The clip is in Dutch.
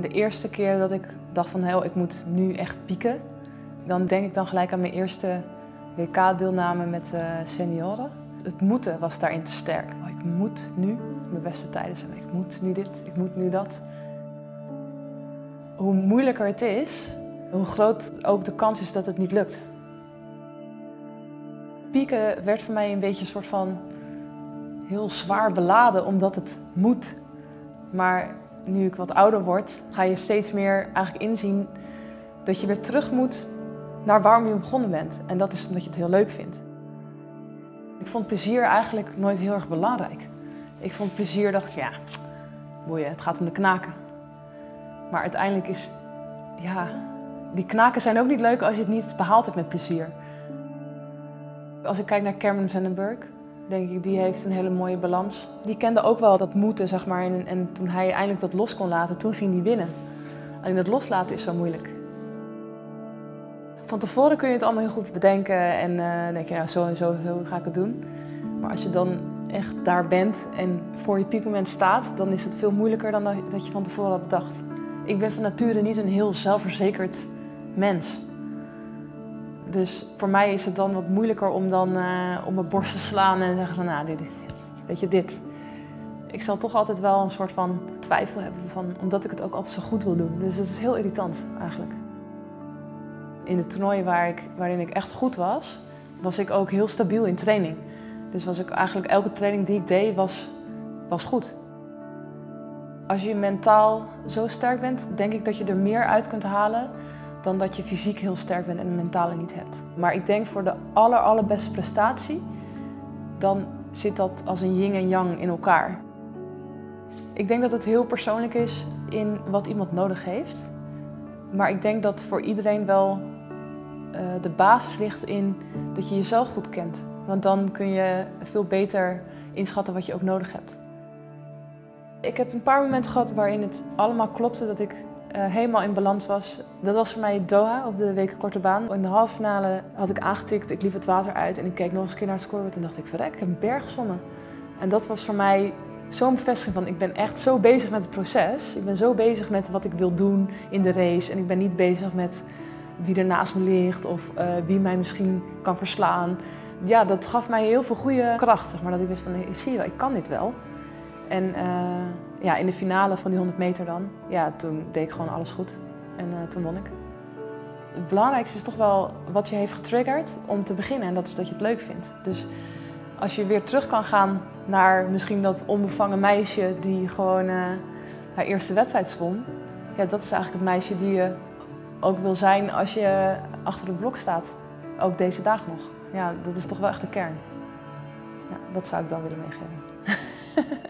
De eerste keer dat ik dacht van, hé, ik moet nu echt pieken, dan denk ik dan gelijk aan mijn eerste WK-deelname met uh, senioren. Het moeten was daarin te sterk. Oh, ik moet nu mijn beste tijden zijn. Ik moet nu dit, ik moet nu dat. Hoe moeilijker het is, hoe groot ook de kans is dat het niet lukt. Pieken werd voor mij een beetje een soort van heel zwaar beladen omdat het moet. Maar nu ik wat ouder word, ga je steeds meer eigenlijk inzien dat je weer terug moet naar waarom je begonnen bent. En dat is omdat je het heel leuk vindt. Ik vond plezier eigenlijk nooit heel erg belangrijk. Ik vond plezier, dacht ik, ja, boeien, het gaat om de knaken. Maar uiteindelijk is, ja, die knaken zijn ook niet leuk als je het niet behaald hebt met plezier. Als ik kijk naar Cameron Vandenberg, denk ik, die heeft een hele mooie balans. Die kende ook wel dat moeten, zeg maar. En, en toen hij eindelijk dat los kon laten, toen ging hij winnen. Alleen dat loslaten is zo moeilijk. Van tevoren kun je het allemaal heel goed bedenken en uh, denk je, nou, zo en zo, zo ga ik het doen. Maar als je dan echt daar bent en voor je piekmoment staat, dan is het veel moeilijker dan dat je van tevoren had bedacht. Ik ben van nature niet een heel zelfverzekerd mens. Dus voor mij is het dan wat moeilijker om dan uh, op mijn borst te slaan en zeggen van nou, dit, weet je, dit. Ik zal toch altijd wel een soort van twijfel hebben, van, omdat ik het ook altijd zo goed wil doen. Dus dat is heel irritant eigenlijk. In de toernooien waar ik, waarin ik echt goed was, was ik ook heel stabiel in training. Dus was ik eigenlijk elke training die ik deed, was, was goed. Als je mentaal zo sterk bent, denk ik dat je er meer uit kunt halen dan dat je fysiek heel sterk bent en de mentale niet hebt. Maar ik denk voor de aller, allerbeste prestatie, dan zit dat als een yin en yang in elkaar. Ik denk dat het heel persoonlijk is in wat iemand nodig heeft. Maar ik denk dat voor iedereen wel uh, de basis ligt in dat je jezelf goed kent. Want dan kun je veel beter inschatten wat je ook nodig hebt. Ik heb een paar momenten gehad waarin het allemaal klopte dat ik uh, helemaal in balans was. Dat was voor mij Doha op de weken korte baan. In de halve finale had ik aangetikt, ik liep het water uit en ik keek nog eens een keer naar het scorebord en dacht ik, verrek, ik heb een berg gezongen. En dat was voor mij zo'n bevestiging van ik ben echt zo bezig met het proces. Ik ben zo bezig met wat ik wil doen in de race en ik ben niet bezig met wie er naast me ligt of uh, wie mij misschien kan verslaan. Ja, dat gaf mij heel veel goede kracht, maar. Dat ik wist van, zie je wel, ik kan dit wel. En uh, ja, in de finale van die 100 meter dan, ja, toen deed ik gewoon alles goed. En uh, toen won ik. Het belangrijkste is toch wel wat je heeft getriggerd om te beginnen. En dat is dat je het leuk vindt. Dus als je weer terug kan gaan naar misschien dat onbevangen meisje die gewoon uh, haar eerste wedstrijd zwom. Ja, dat is eigenlijk het meisje die je ook wil zijn als je achter de blok staat. Ook deze dag nog. Ja, dat is toch wel echt de kern. Ja, dat zou ik dan willen meegeven.